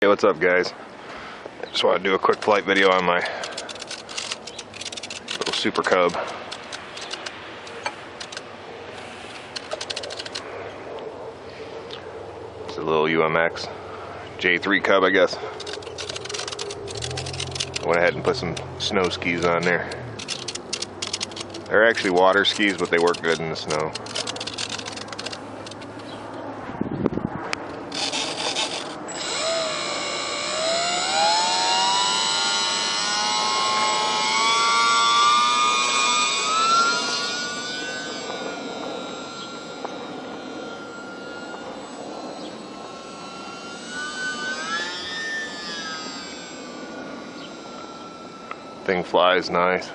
Hey, what's up guys? Just want to do a quick flight video on my little Super Cub. It's a little UMX J3 Cub, I guess. I went ahead and put some snow skis on there. They're actually water skis, but they work good in the snow. Thing flies nice.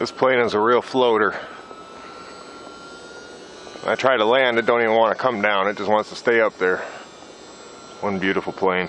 This plane is a real floater. I try to land, it don't even want to come down. It just wants to stay up there. One beautiful plane.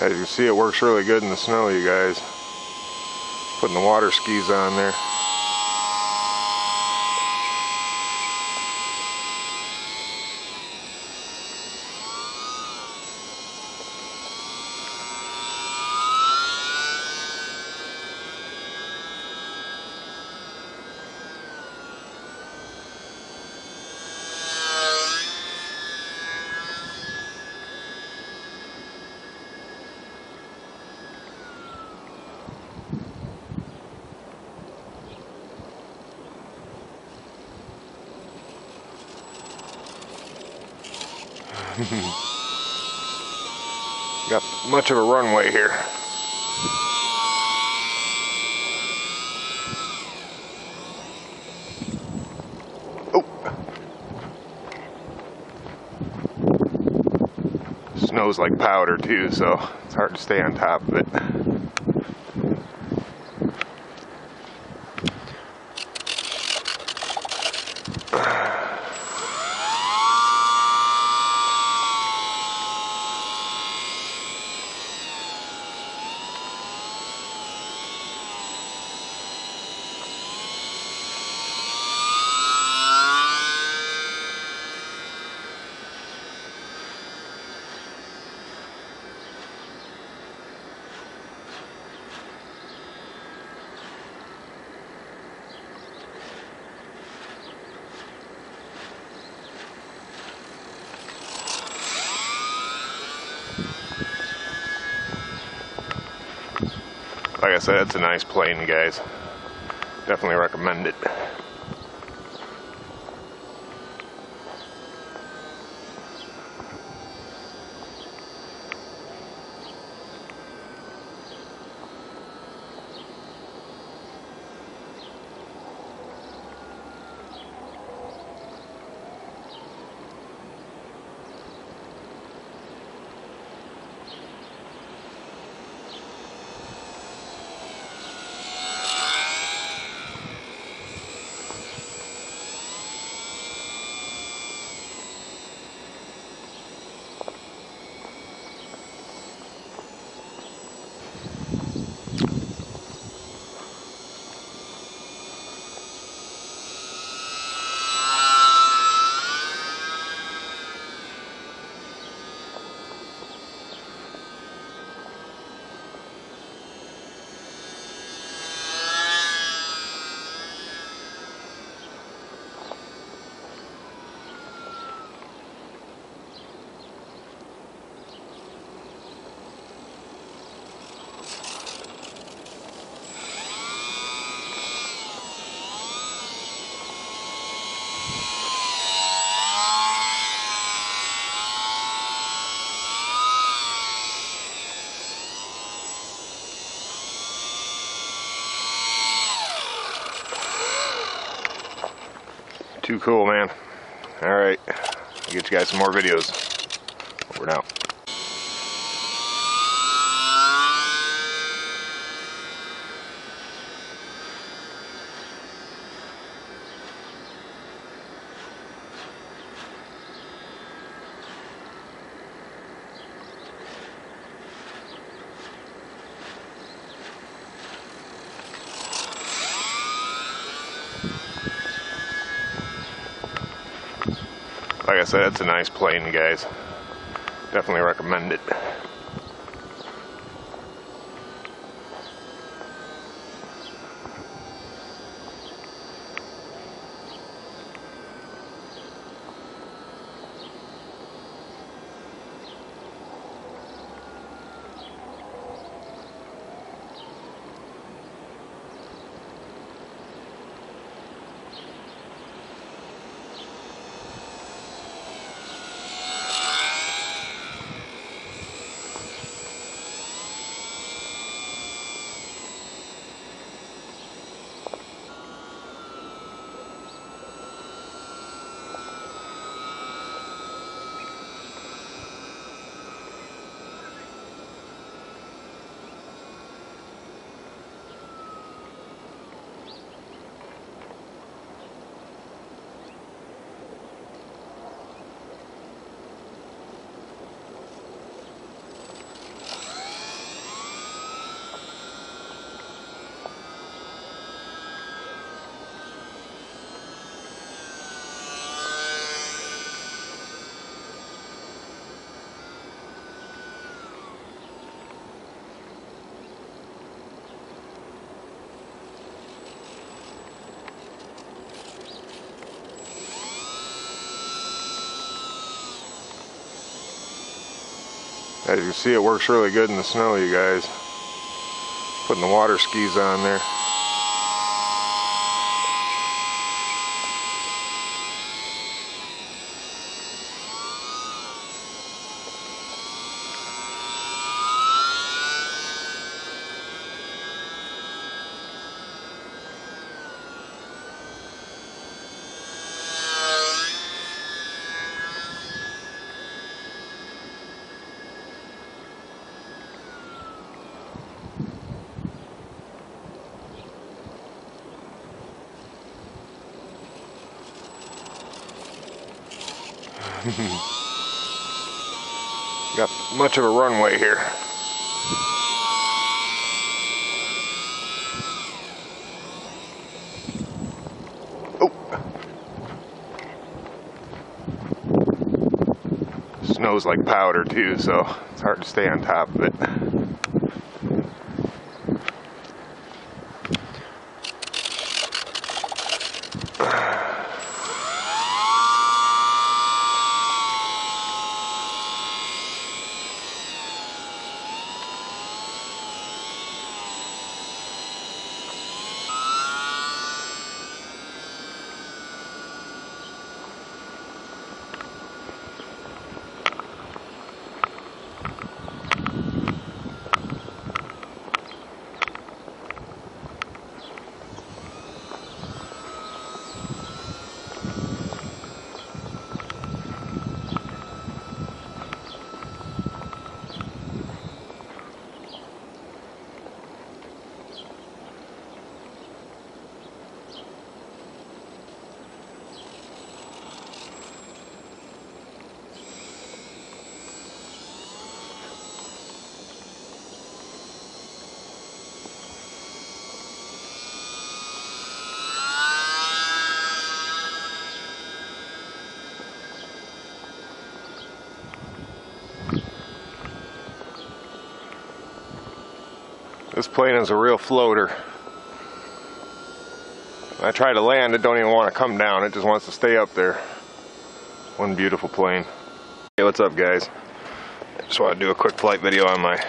As you can see, it works really good in the snow, you guys. Putting the water skis on there. Got much of a runway here. Oh. Snow's like powder too, so it's hard to stay on top of it. Like I said, it's a nice plane, guys. Definitely recommend it. Too cool, man. All right, I'll get you guys some more videos. Over and out. Like I said, it's a nice plane, guys. Definitely recommend it. As you can see, it works really good in the snow, you guys. Putting the water skis on there. Got much of a runway here. Oh. Snow's like powder too, so it's hard to stay on top of it. This plane is a real floater. I try to land, it don't even want to come down. It just wants to stay up there. One beautiful plane. Hey, what's up guys? Just want to do a quick flight video on my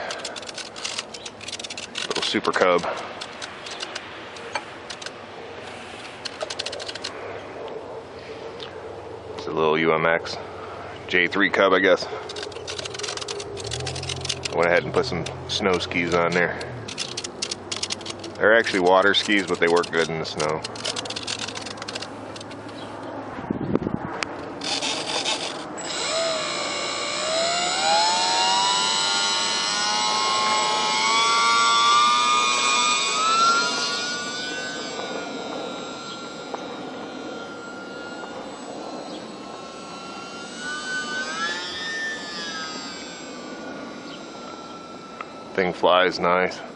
little Super Cub. It's a little UMX J3 Cub, I guess. I went ahead and put some snow skis on there. They're actually water skis, but they work good in the snow. Thing flies nice.